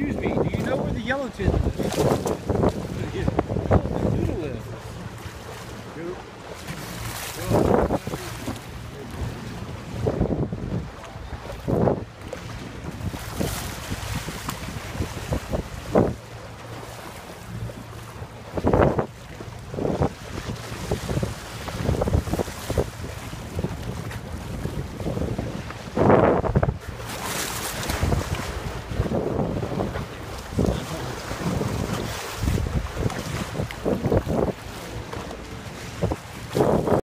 Excuse me, do you know where the yellow tin is?